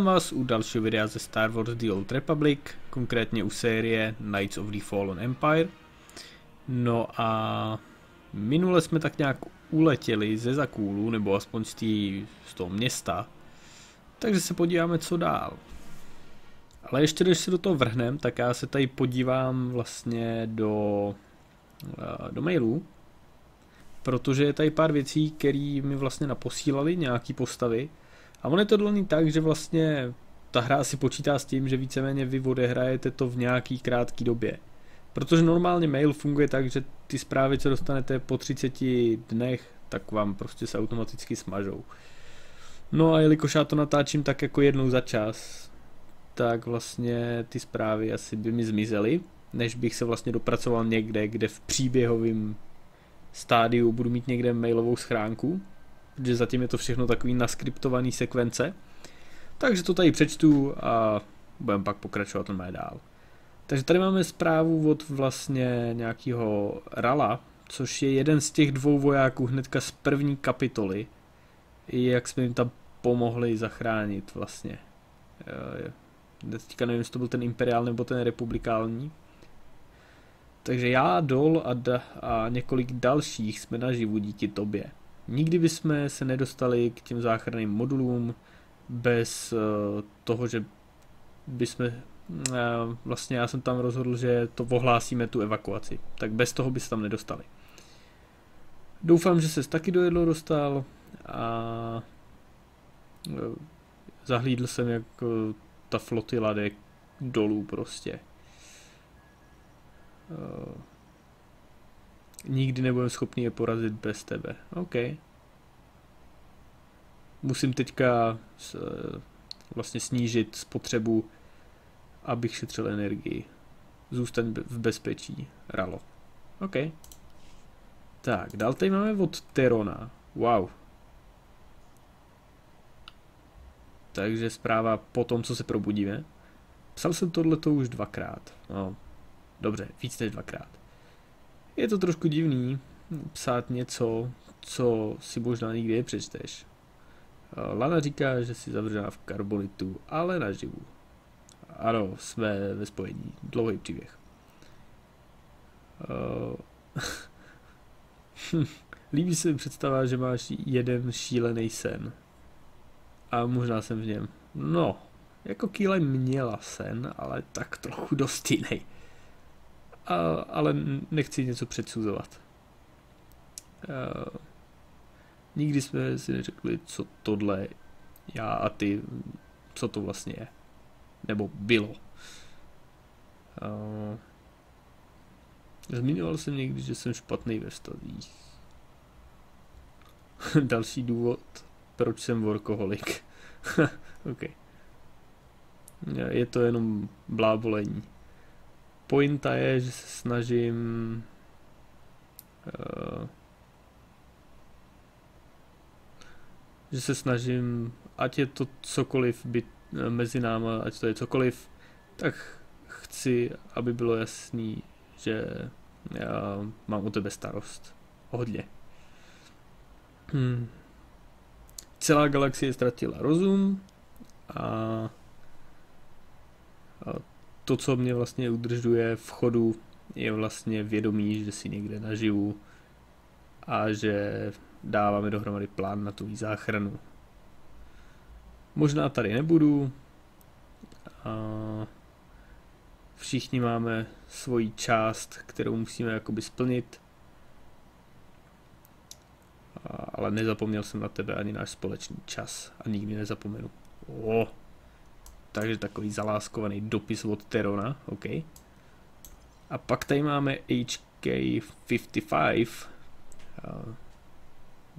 Vítám vás u dalšího videa ze Star Wars The Old Republic, konkrétně u série Knights of the Fallen Empire. No a minule jsme tak nějak uletěli ze Zakůlu, nebo aspoň z, tý, z toho města, takže se podíváme co dál. Ale ještě než se do toho vrhnem, tak já se tady podívám vlastně do, eh, do mailů, protože je tady pár věcí, které mi vlastně naposílali, nějaký postavy, a on je to dlaný tak, že vlastně ta hra si počítá s tím, že víceméně vy odehrajete to v nějaký krátký době. Protože normálně mail funguje tak, že ty zprávy, co dostanete po 30 dnech, tak vám prostě se automaticky smažou. No a jelikož já to natáčím tak jako jednou za čas, tak vlastně ty zprávy asi by mi zmizely, než bych se vlastně dopracoval někde, kde v příběhovém stádiu budu mít někde mailovou schránku, protože zatím je to všechno takový naskriptovaný sekvence. Takže to tady přečtu a budeme pak pokračovat normálně dál. Takže tady máme zprávu od vlastně nějakého Rala, což je jeden z těch dvou vojáků hnedka z první kapitoly, jak jsme jim tam pomohli zachránit vlastně. Teďka nevím, jestli to byl ten imperiál nebo ten republikální. Takže já, Dol a, da, a několik dalších jsme naživu díky tobě. Nikdy bychom se nedostali k těm záchranným modulům bez uh, toho, že bychom uh, vlastně já jsem tam rozhodl, že to ohlásíme tu evakuaci. Tak bez toho by se tam nedostali. Doufám, že se taky do jedlo dostal a uh, zahlídl jsem, jak ta flotila jde dolů prostě. Nikdy nebudeme schopni je porazit bez tebe. OK. Musím teďka s, vlastně snížit spotřebu, abych šetřil energii. Zůstaň v bezpečí. Ralo. OK. Tak, dál tady máme od Terona. Wow. Takže zpráva po tom, co se probudíme. Psal jsem tohleto už dvakrát. No, dobře, víc než dvakrát. Je to trošku divný psát něco, co si možná nikdy nepřečteš. Lana říká, že si zavřená v karbonitu, ale naživu. Ano, jsme ve spojení. Dlouhý příběh. Líbí se mi představa, že máš jeden šílený sen. A možná jsem v něm. No, jako Kýle měla sen, ale tak trochu dost jiný a, ale nechci něco předsuzovat. Uh, nikdy jsme si neřekli, co tohle já a ty, co to vlastně je. Nebo bylo. Uh, zmiňoval jsem někdy, že jsem špatný ve vztazích. Další důvod, proč jsem workoholik. ok. Je to jenom blábolení pointa je, že se snažím uh, že se snažím, ať je to cokoliv být eh, mezi náma, ať to je cokoliv, tak chci, aby bylo jasný, že já mám o tebe starost. Hodně. Hmm. Celá galaxie ztratila rozum a, a to, co mě vlastně udržuje v chodu, je vlastně vědomí, že si někde naživu a že dáváme dohromady plán na tu záchranu. Možná tady nebudu. A všichni máme svoji část, kterou musíme jakoby splnit. A, ale nezapomněl jsem na tebe ani náš společný čas a nikdy nezapomenu. Oh. Takže takový zaláskovaný dopis od Terona, OK. A pak tady máme HK55.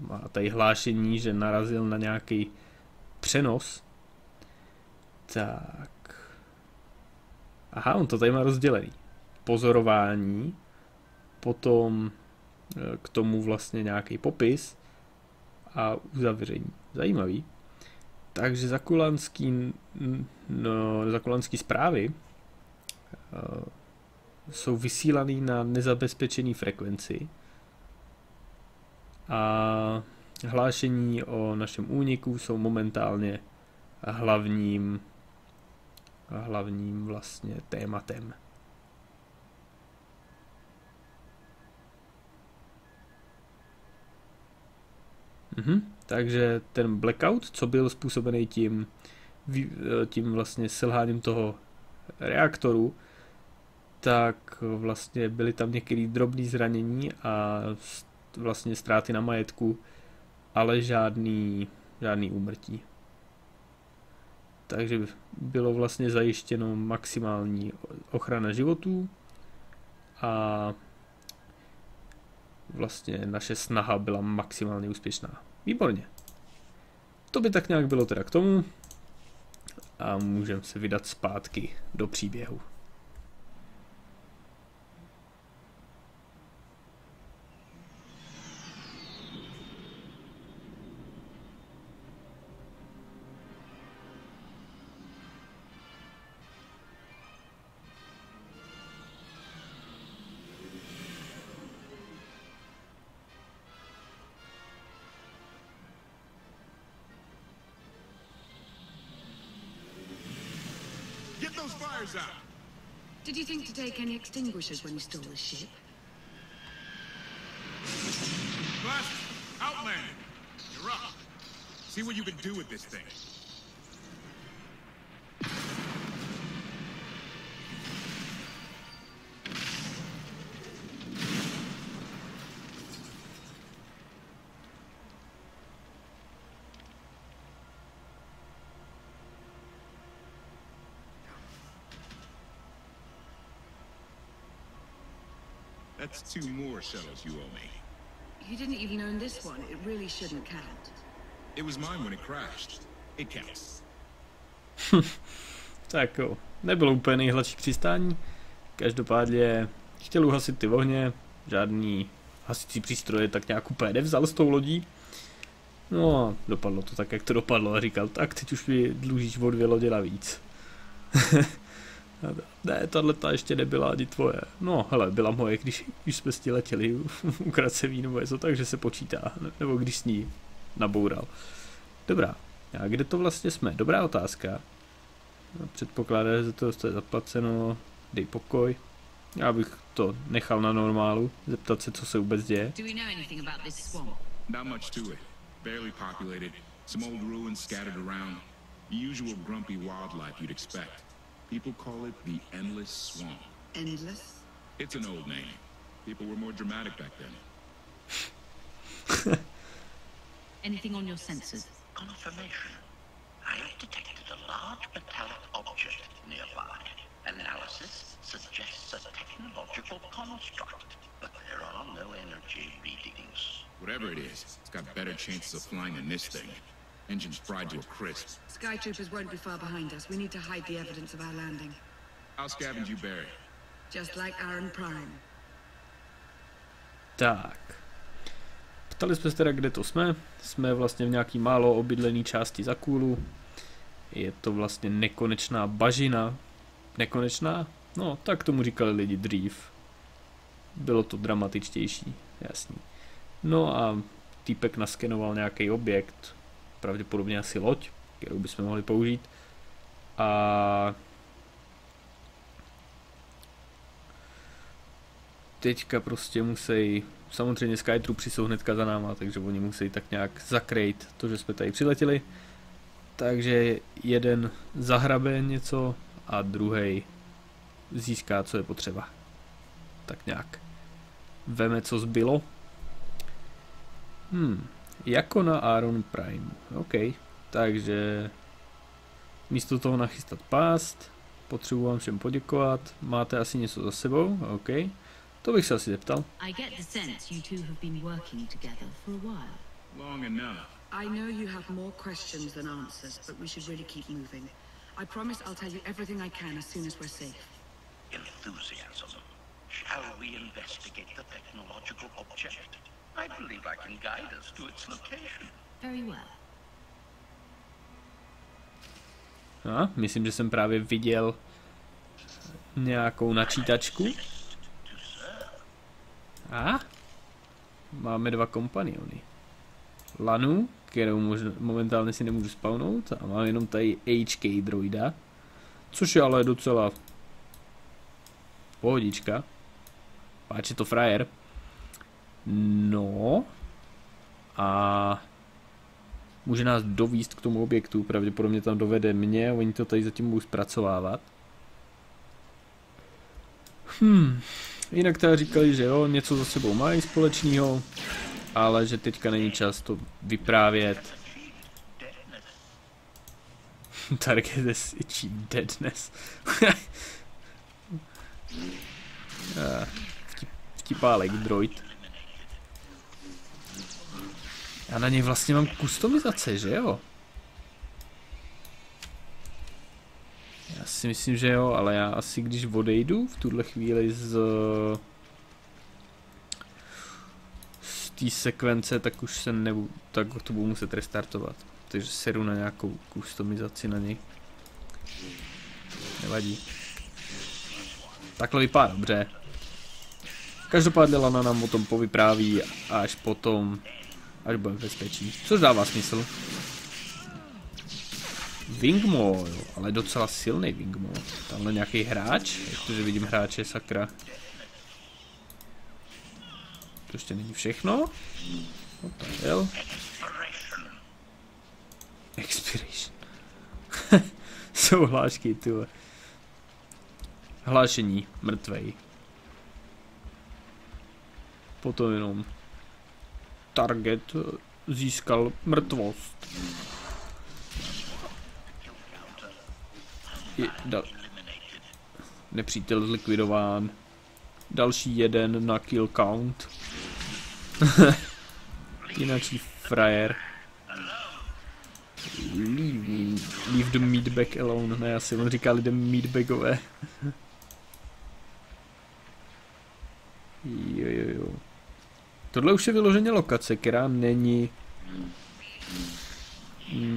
Má tady hlášení, že narazil na nějaký přenos. Tak. Aha, on to tady má rozdělený. Pozorování, potom e, k tomu vlastně nějaký popis a uzavření. Zajímavý. Takže zakulanský, no, zakulanský zprávy uh, jsou vysílané na nezabezpečený frekvenci a hlášení o našem úniku jsou momentálně hlavním hlavním vlastně tématem. Mhm, takže ten blackout, co byl způsobený tím, tím vlastně selháním toho reaktoru, tak vlastně byly tam některé drobné zranění a vlastně ztráty na majetku, ale žádný, žádný úmrtí. Takže bylo vlastně zajištěno maximální ochrana životů a vlastně naše snaha byla maximálně úspěšná. Výborně. To by tak nějak bylo teda k tomu a můžeme se vydat zpátky do příběhu. Did you think to take any extinguishers when you stole the ship? Blast! Outlander! You're up. See what you can do with this thing. That's two more shuttles you owe me. You didn't even own this one. It really shouldn't count. It was mine when it crashed. It counts. tak jo, nebylo úplně nejhladší přistání. Každopádně chtěl uhasit ty ohně, žádný hasicí přístroje tak nějak úplně nevzal s tou lodí. No a dopadlo to tak, jak to dopadlo a říkal, tak teď už mi dlužíš o dvě lodě navíc. Ne, tahle ta ještě nebyla ani tvoje. No, hele, byla moje, když, když jsme s tím letěli ukradl se víno něco, takže se počítá. Nebo když s ní naboural. Dobrá. A kde to vlastně jsme? Dobrá otázka. Předpokládám, že to je zaplaceno. Dej pokoj. Já bych to nechal na normálu. Zeptat se, co se vůbec děje. Not much to it. Barely populated. Some old ruins scattered around. The usual grumpy wildlife you'd expect. People call it the Endless Swamp. Endless? It's an old name. People were more dramatic back then. Anything on your sensors? Confirmation. I have detected a large metallic object nearby. Analysis suggests a technological construct, but there are no energy readings. Whatever it is, it's got better chances of flying than this thing. Engine's fried to a crisp. Sky troopers won't be far behind us. We need to hide the evidence of our landing. I'll scavenge you, Barry. Just like Aaron Prime. Tak. Ptali jsme se teda, kde to jsme. Jsme vlastně v nějaký málo obydlený části Zakůlu. Je to vlastně nekonečná bažina. Nekonečná? No, tak tomu říkali lidi dřív. Bylo to dramatičtější, jasný. No a týpek naskenoval nějaký objekt, pravděpodobně asi loď, kterou bychom mohli použít. A teďka prostě musí, samozřejmě Skytroopři jsou hnedka za náma, takže oni musí tak nějak zakrejt to, že jsme tady přiletěli. Takže jeden zahrabe něco a druhý získá, co je potřeba. Tak nějak. Veme, co zbylo. Hmm, jako na Aaron Prime. OK, takže místo toho nachystat pást, potřebuji vám všem poděkovat, máte asi něco za sebou, OK. To bych se asi zeptal. I get the sense you two have been working together for a while. Long enough. I know you have more questions than answers, but we should really keep moving. I promise I'll tell you everything I can as soon as we're safe. Enthusiasm. Shall we investigate the technological object? I believe I can guide us to its location. Very well. No, myslím, že jsem právě viděl nějakou načítačku. A? Máme dva kompaniony. Lanu, kterou možná, momentálně si nemůžu spawnout a mám jenom tady HK droida, což je ale docela pohodička. Páč je to frajer. No. A může nás dovíst k tomu objektu, pravděpodobně tam dovede mě, oni to tady zatím budou zpracovávat. Hmm, jinak teda říkali, že jo, něco za sebou mají společného, ale že teďka není čas to vyprávět. Target is itchy deadness. Vtip, vtipálek droid. Já na něj vlastně mám kustomizace, že jo? Já si myslím, že jo, ale já asi když odejdu v tuhle chvíli z... z té sekvence, tak už se nebudu, tak to budu muset restartovat. Takže seru na nějakou kustomizaci na něj. Nevadí. Takhle vypadá dobře. Každopádně Lana nám o tom povypráví až potom, až budeme v bezpečí. Což dává smysl. Wingmo, jo, ale docela silný Wingmo. Tamhle nějaký hráč, protože vidím hráče, sakra. To ještě není všechno. What the hell? Expiration. Jsou hlášky, ty. Hlášení, mrtvej. Potom jenom target získal mrtvost. Je, da, nepřítel zlikvidován. Další jeden na kill count. Jináčí frajer. Leave, leave the meatbag alone. Ne, asi on říká lidem meatbagové. jo, jo. Tohle už je vyloženě lokace, která není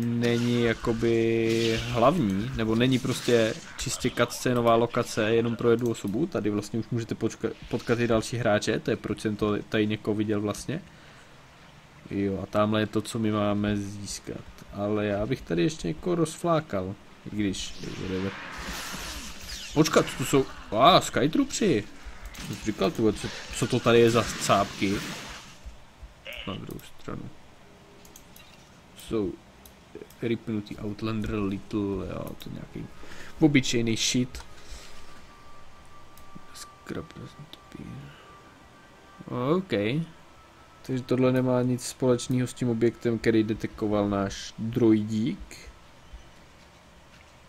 není jakoby hlavní, nebo není prostě čistě cutscénová lokace jenom pro jednu osobu, tady vlastně už můžete počka, potkat i další hráče, to je proč jsem to tady někoho viděl vlastně. Jo, a tamhle je to, co my máme získat. Ale já bych tady ještě někoho rozflákal, i když, Počkat, tu jsou, a ah, Skytroopři. Říkal tu, co, co to tady je za cápky. Na druhou stranu. Jsou rypnutý Outlander Little, jo, to nějaký obyčejný shit. Scrap OK. Takže tohle nemá nic společného s tím objektem, který detekoval náš droidík.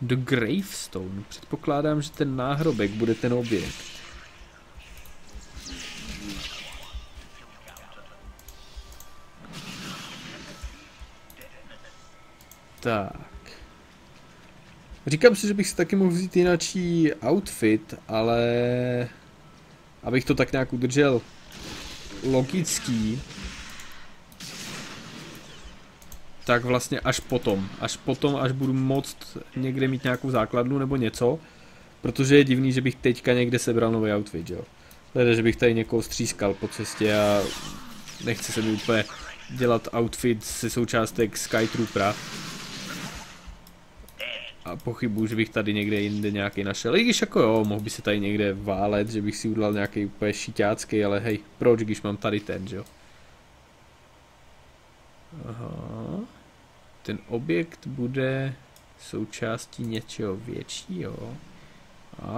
The Gravestone. Předpokládám, že ten náhrobek bude ten objekt. Tak. Říkám si, že bych si taky mohl vzít jináčí outfit, ale abych to tak nějak udržel logický, tak vlastně až potom, až potom, až budu moct někde mít nějakou základnu nebo něco, protože je divný, že bych teďka někde sebral nový outfit, jo. Teda, že bych tady někoho střískal po cestě a nechce se mi úplně dělat outfit se součástek Skytroopera, pochybuju, že bych tady někde jinde nějaký našel. I když jako jo, mohl by se tady někde válet, že bych si udělal nějaký úplně šiťácký, ale hej, proč, když mám tady ten, že jo? Aha. Ten objekt bude součástí něčeho většího.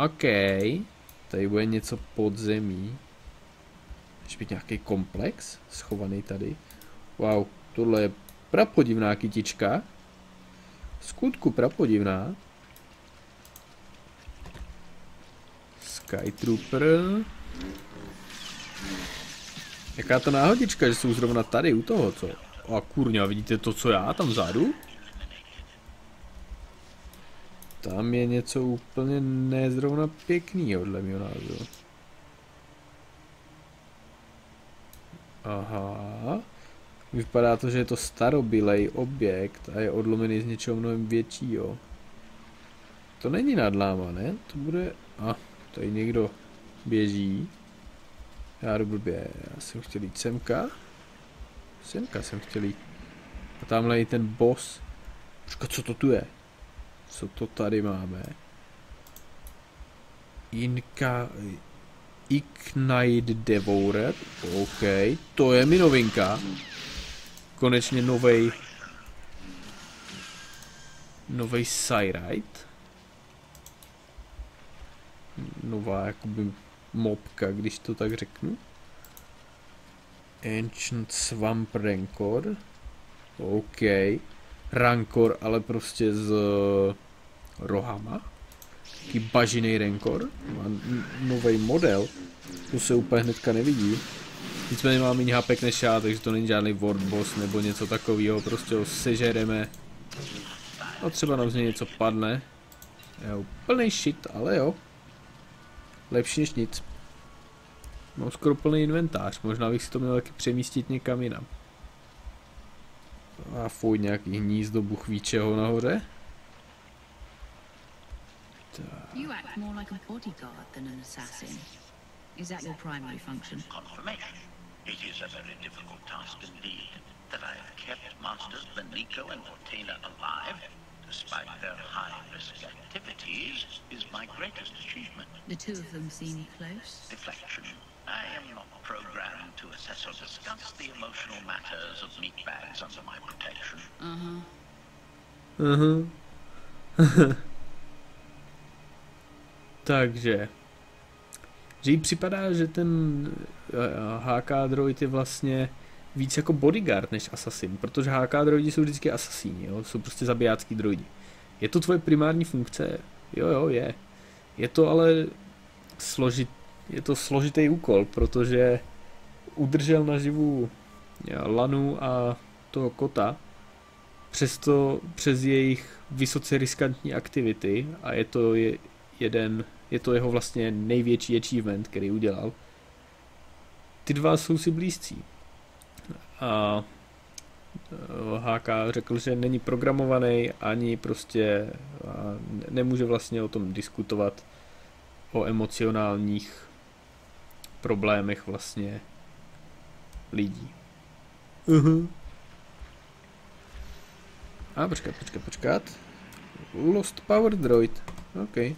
OK. Tady bude něco podzemí. Ještě být nějaký komplex schovaný tady. Wow, tohle je prapodivná kytička skutku prapodivná. Skytrooper. Jaká to náhodička, že jsou zrovna tady u toho, co? A kurňa, vidíte to, co já tam vzadu? Tam je něco úplně nezrovna pěkný, dle mého názoru. Aha. Vypadá to, že je to starobilej objekt a je odlomený z něčeho mnohem většího. To není nadláma, ne? To bude... A, ah, tady někdo běží. Já jdu blbě, já jsem chtěl jít semka. Semka jsem chtěl jít. A tamhle je ten boss. Počkat, co to tu je? Co to tady máme? Inka... Ignite Devourer. OK, to je mi novinka. Konečně novej... Novej Cyrite. Nová jakoby mobka, když to tak řeknu. Ancient Swamp Rancor. OK. Rancor, ale prostě s rohama. Taký bažinej Rancor. Má nový model. To se úplně hnedka nevidí. Nicméně má méně hapek než já, takže to není žádný World Boss nebo něco takového. Prostě ho sežereme. A třeba nám z něj něco padne. Je úplný shit, ale jo. Lepší než nic. Mám skoro plný inventář, možná bych si to měl taky přemístit někam jinam. A fuj, nějaký hnízdo buch ví čeho nahoře. You act more like a bodyguard than an assassin. Is that your primary function? Confirmation. It is a very difficult task indeed. That I have kept Masters Benico and Fortuna alive, despite their high-risk activities, is my greatest achievement. The two of them seem close. Deflection. I am not programmed to assess or discuss the emotional matters of meatbags under my protection. Uh-huh. Mhm. Takže. Že jí připadá, že ten eh, HK droid je vlastně víc jako bodyguard než assassin, protože HK droidi jsou vždycky asasíni, jo? jsou prostě zabijácký droidi. Je to tvoje primární funkce? Jo, jo, je. Je to ale složit, je to složitý úkol, protože udržel naživu ja, Lanu a toho kota, přesto přes jejich vysoce riskantní aktivity a je to je, jeden, je to jeho vlastně největší achievement, který udělal. Ty dva jsou si blízcí. A HK řekl, že není programovaný ani prostě nemůže vlastně o tom diskutovat o emocionálních problémech vlastně lidí. Uh-huh. A počkat, počkat, počkat. Lost Power Droid. OK.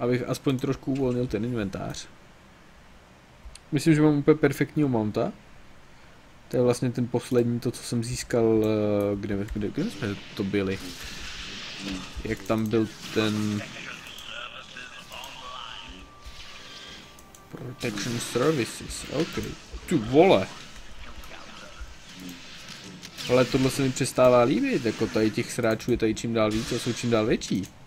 Abych aspoň trošku uvolnil ten inventář. Myslím, že mám úplně perfektního mounta. To je vlastně ten poslední, to co jsem získal, eh, kde, kde, kde jsme to byli. Jak tam byl ten... Protection Services, ok. Tu vole. Ale tohle se mi přestává líbit, jako tady těch sráčů je tady čím dál víc a jsou čím dál větší.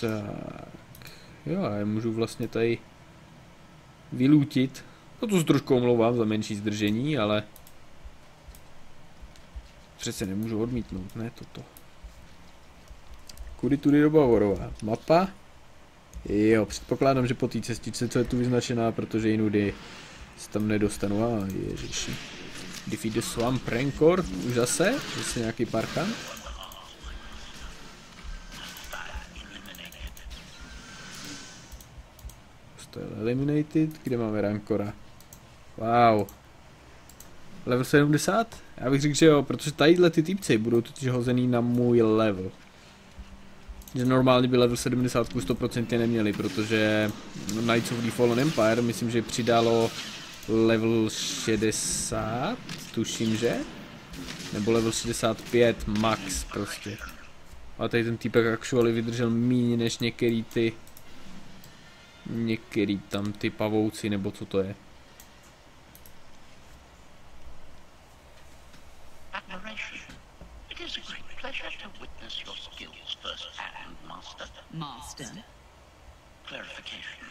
Tak, jo, já můžu vlastně tady vylútit. No to se trošku omlouvám za menší zdržení, ale přece nemůžu odmítnout, ne toto. Kudy tudy do Bavorová. Mapa? Jo, předpokládám, že po té cestičce, co je tu vyznačená, protože jinudy se tam nedostanu. A ježiši. Defeat the Swamp Rancor, už zase? Zase nějaký parchan? Hostile Eliminated, kde máme Rancora? Wow. Level 70? Já bych řekl, že jo, protože tadyhle ty týpci budou totiž hozený na můj level. Že normálně by level 70 100% neměli, protože Knights of the Fallen Empire myslím, že přidalo level 60, tuším, že? Nebo level 65 max prostě. A tady ten týpek actually vydržel méně než některý ty některý tam ty pavouci, nebo co to je. Admiration. It is a great pleasure to witness your skills firsthand, Master. Master. Clarification.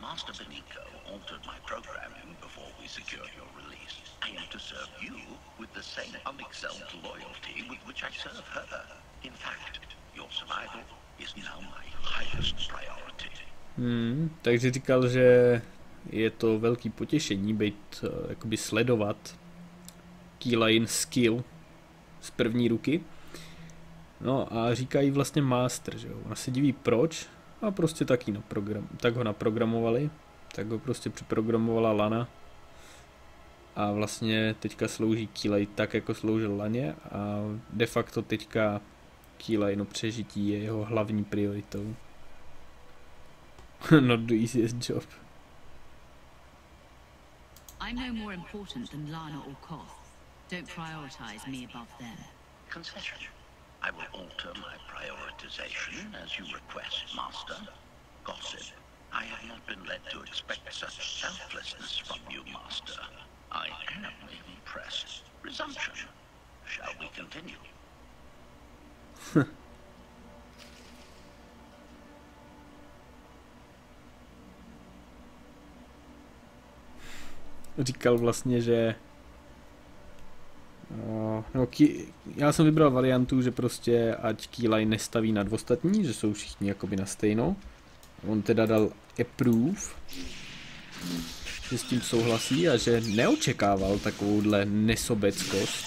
Master Benico altered my programming before we secured your release. I am to serve you with the same unexcelled loyalty with which I serve her. In fact, your survival is now my highest priority. Hmm, takže říkal, že je to velký potěšení být, uh, jakoby sledovat Keyline skill z první ruky. No a říkají vlastně master, že jo. Ona se diví proč a prostě taky naprogram, tak ho naprogramovali. Tak ho prostě přeprogramovala Lana. A vlastně teďka slouží Keylay tak, jako sloužil Laně a de facto teďka Keylay, přežití je jeho hlavní prioritou. Not the easiest job. I'm no more important than Lana or Koth. Don't prioritize me above them. Concession. I will alter my prioritization as you request, Master. Gossip. I have not been led to expect such selflessness from you, Master. I am impressed. Resumption. Shall we continue? Říkal vlastně, že No, no já jsem vybral variantu, že prostě ať Keyline nestaví nad ostatní, že jsou všichni jakoby na stejno. On teda dal approve, že s tím souhlasí a že neočekával takovouhle nesobeckost.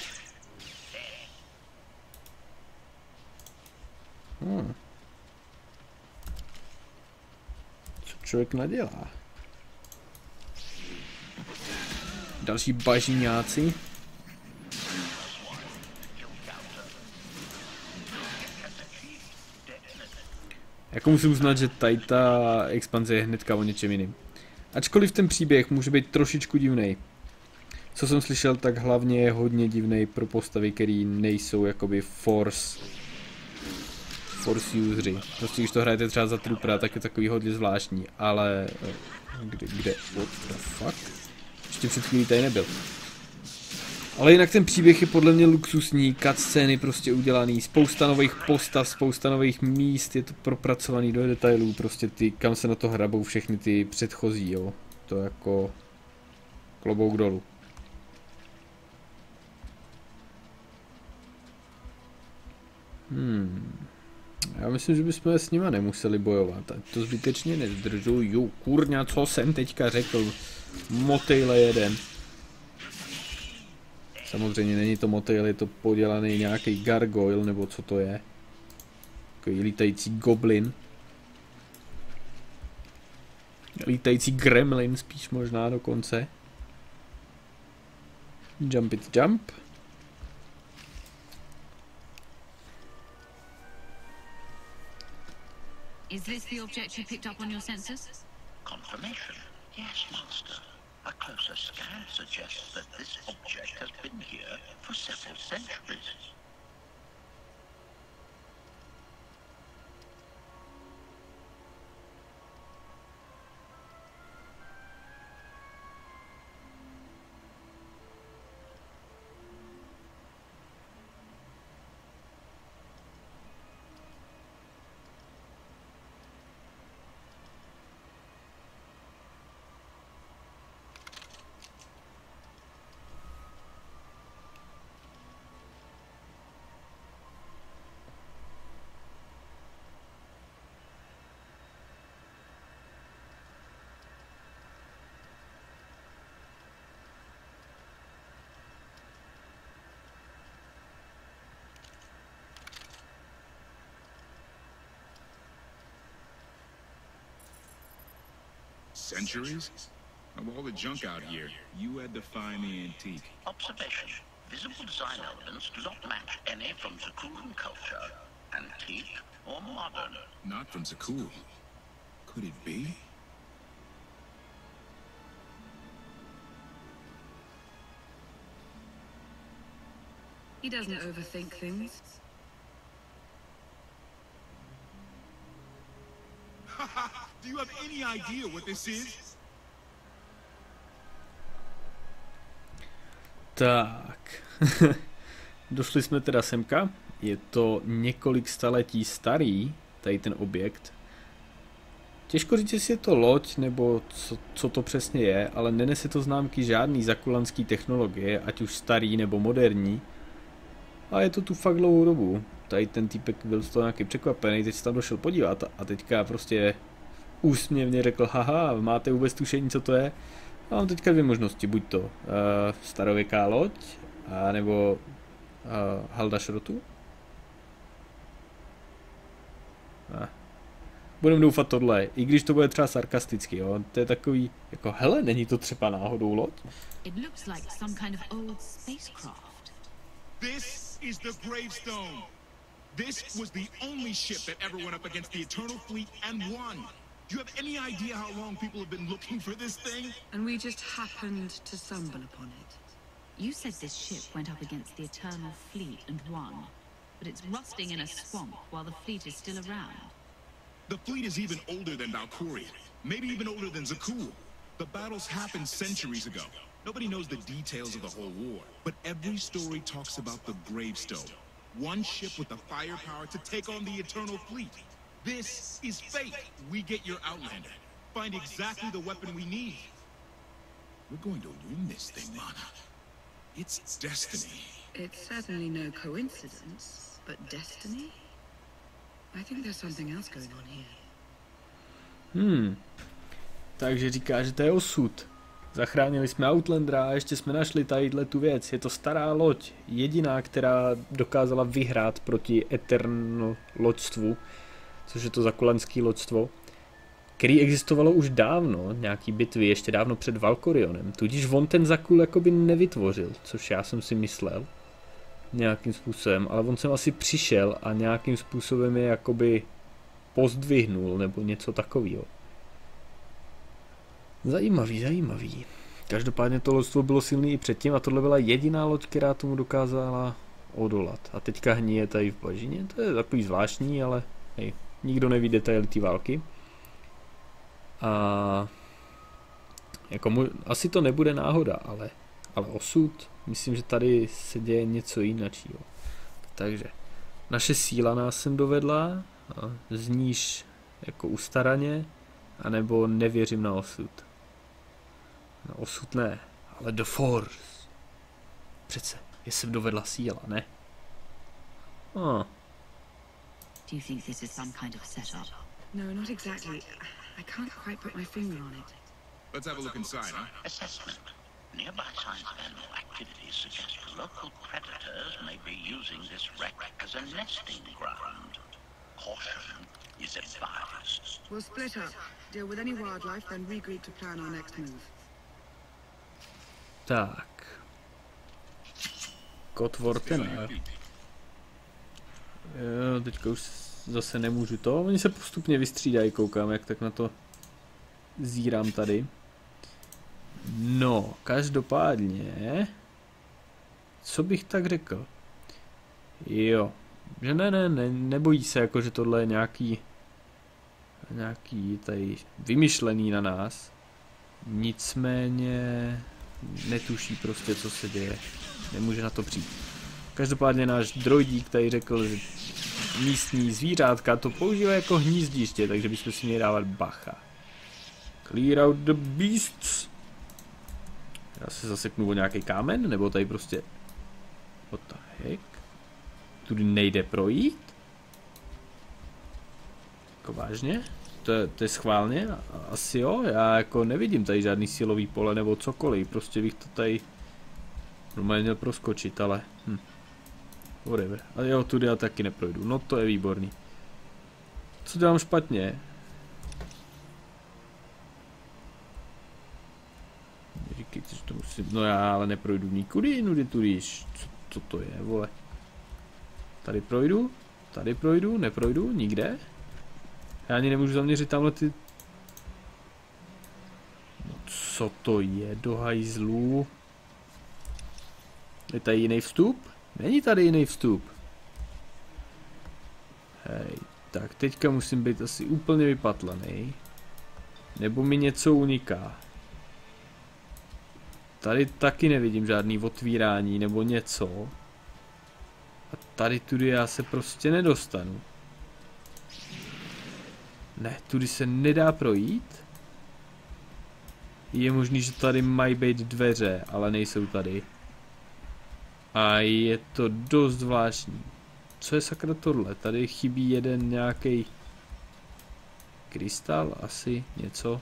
Hmm. Co člověk nadělá? Další bažiňáci. Jako musím uznat, že tady ta expanze je hnedka o něčem jiným. Ačkoliv ten příběh může být trošičku divný. Co jsem slyšel, tak hlavně je hodně divný pro postavy, které nejsou jakoby force force usery. Prostě když to hrajete třeba za trupra, tak je takový hodně zvláštní, ale eh, kde, kde, what the fuck? Ještě před chvílí tady nebyl. Ale jinak ten příběh je podle mě luxusní, cutscény prostě udělaný, spousta nových postav, spousta nových míst, je to propracovaný do detailů, prostě ty, kam se na to hrabou všechny ty předchozí, jo. To jako klobouk dolů. Hmm. Já myslím, že bychom s nima nemuseli bojovat, ať to zbytečně nezdržuju. Kurňa, co jsem teďka řekl? Motejle jeden. Samozřejmě není to motel, je to podělaný nějaký gargoyle, nebo co to je. Takový lítající goblin. Lítající gremlin spíš možná dokonce. Jump it jump. Is this the object you picked up on your sensors? Confirmation. Yes, Master. A closer scan suggests that this object has been here for several centuries. Centuries? Of all the junk out here, you had to find the antique. Observation. Visible design elements do not match any from Zakuran culture. Antique or modern. Not from Zakul. Could it be? He doesn't overthink things. You have any idea what this is? Tak. Došli jsme teda semka. Je to několik staletí starý, tady ten objekt. Těžko říct, jestli je to loď, nebo co, co to přesně je, ale nenese to známky žádný zakulanský technologie, ať už starý nebo moderní. A je to tu fakt dlouhou dobu. Tady ten týpek byl z toho nějaký překvapený, teď se tam došel podívat a teďka prostě úsměvně řekl, haha, máte vůbec tušení, co to je? A mám teďka dvě možnosti, buď to uh, starověká loď, a nebo uh, halda šrotu. Ah. Budeme doufat tohle, i když to bude třeba sarkasticky, jo. To je takový, jako hele, není to třeba náhodou loď? It looks like some kind of old spacecraft. This is the gravestone. This was the only ship that ever went up against the Eternal Fleet and won. Do you have any idea how long people have been looking for this thing? And we just happened to stumble upon it. You said this ship went up against the Eternal Fleet and won, but it's rusting in a swamp while the fleet is still around. The fleet is even older than Valkyria, maybe even older than Zakul. The battles happened centuries ago. Nobody knows the details of the whole war, but every story talks about the gravestone. One ship with the firepower to take on the Eternal Fleet. This is fate. We get your Outlander. Find exactly the weapon we need. We're going to win this thing, Mana. It's destiny. It's certainly no coincidence, but destiny? I think there's something else going on here. Hmm. Takže říká, že to je osud. Zachránili jsme Outlandera a ještě jsme našli tadyhle tu věc. Je to stará loď, jediná, která dokázala vyhrát proti Eternal loďstvu, což je to zakulanský loďstvo, který existovalo už dávno, nějaký bitvy, ještě dávno před Valkorionem. Tudíž on ten Zakul jakoby nevytvořil, což já jsem si myslel nějakým způsobem, ale on sem asi přišel a nějakým způsobem je jakoby pozdvihnul nebo něco takového. Zajímavý, zajímavý. Každopádně to loďstvo bylo silný i předtím a tohle byla jediná loď, která tomu dokázala odolat. A teďka hníje tady v bažině, to je takový zvláštní, ale hej, nikdo neví detaily té války. A jako mu, asi to nebude náhoda, ale, ale osud, myslím, že tady se děje něco jiného. Takže naše síla nás sem dovedla, zníš jako ustaraně, anebo nevěřím na osud. Na osud ne, ale The Force. Přece, je sem dovedla síla, ne? Ah, Do you think this is some kind of setup? No, not exactly. I can't quite put my finger on it. Let's have a look inside, huh? Assessment. Nearby signs of animal activity suggest local predators may be using this wreck as a nesting ground. Caution is advised. We'll split up, deal with any wildlife, then regroup to plan our next move. tak. Kot Vortena. Jo, teďka už zase nemůžu to. Oni se postupně vystřídají, koukám, jak tak na to zírám tady. No, každopádně, co bych tak řekl? Jo, že ne, ne, ne, nebojí se, jako že tohle je nějaký, nějaký tady vymyšlený na nás. Nicméně netuší prostě, co se děje. Nemůže na to přijít. Každopádně náš droidík tady řekl, že místní zvířátka to používá jako hnízdiště, takže bychom si měli dávat bacha. Clear out the beasts. Já se zaseknu o nějaký kámen, nebo tady prostě... What the heck? Tudy nejde projít? Jako vážně? To je, to je schválně? Asi jo, já jako nevidím tady žádný silový pole nebo cokoliv, prostě bych to tady normálně měl proskočit, ale hm. Whatever. A jo, tudy já taky neprojdu, no to je výborný. Co dělám špatně? Říkejte, že to musím, no já ale neprojdu nikudy, nudy tudy, co, co to je, vole. Tady projdu, tady projdu, neprojdu, nikde. Já ani nemůžu zaměřit tamhle ty... No co to je, do hajzlů? Je tady jiný vstup? Není tady jiný vstup. Hej, tak teďka musím být asi úplně vypatlaný. Nebo mi něco uniká. Tady taky nevidím žádný otvírání nebo něco. A tady tudy já se prostě nedostanu. Ne, tudy se nedá projít. Je možný, že tady mají být dveře, ale nejsou tady. A je to dost zvláštní. Co je sakra tohle? Tady chybí jeden nějaký krystal, asi něco.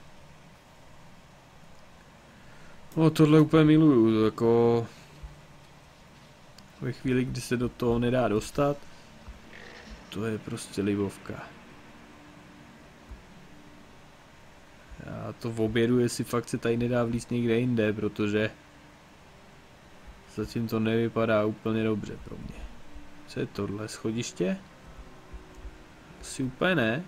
No tohle úplně miluju, jako ve chvíli, kdy se do toho nedá dostat, to je prostě libovka. Já to v obědu, jestli fakt se tady nedá vlíct někde jinde, protože zatím to nevypadá úplně dobře pro mě. Co je tohle, schodiště? Asi úplně ne.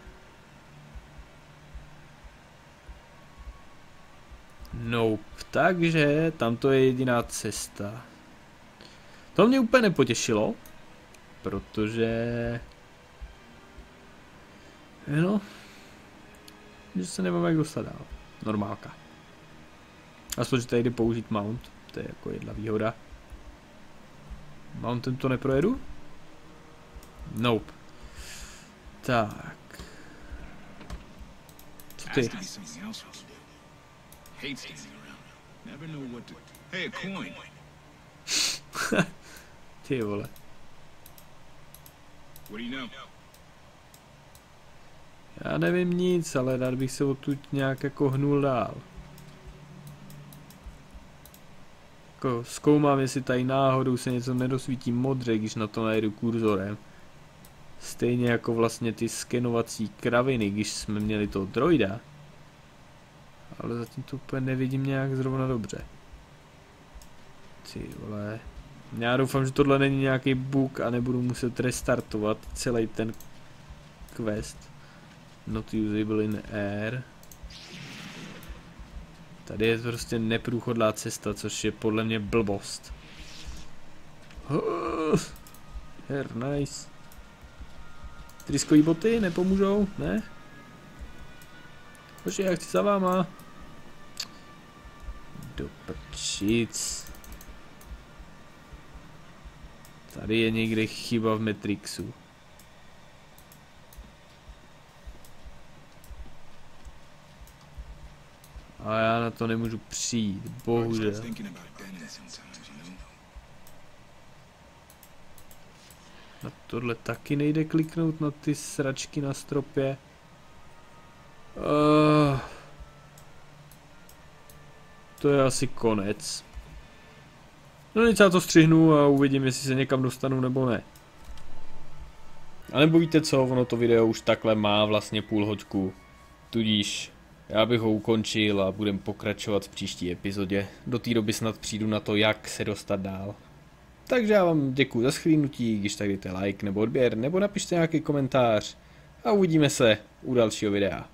Nope, takže tam to je jediná cesta. To mě úplně nepotěšilo, protože... No, že se nevím, jak dostat dál. Normálka. Aspoň, že tady jde použít mount, to je jako jedna výhoda. Mountem to neprojedu? Nope. Tak. Co ty? Ty vole. Já nevím nic, ale rád bych se odtud nějak jako hnul dál. Jako zkoumám, jestli tady náhodou se něco nedosvítí modře, když na to najdu kurzorem. Stejně jako vlastně ty skenovací kraviny, když jsme měli toho droida. Ale zatím to úplně nevidím nějak zrovna dobře. Ty vole. Já doufám, že tohle není nějaký bug a nebudu muset restartovat celý ten quest. Not usable in air. Tady je prostě neprůchodná cesta, což je podle mě blbost. Oh, her, nice. Tryskový boty nepomůžou, ne? Počkej, já chci za váma. Do prčic. Tady je někde chyba v Matrixu. A já na to nemůžu přijít, bohužel. Na tohle taky nejde kliknout na ty sračky na stropě. Uh, to je asi konec. No nic, já to střihnu a uvidím, jestli se někam dostanu nebo ne. A nebo víte co, ono to video už takhle má vlastně půl hoďku. Tudíž já bych ho ukončil a budem pokračovat v příští epizodě. Do té doby snad přijdu na to, jak se dostat dál. Takže já vám děkuji za schlínutí, když tak dejte like nebo odběr, nebo napište nějaký komentář a uvidíme se u dalšího videa.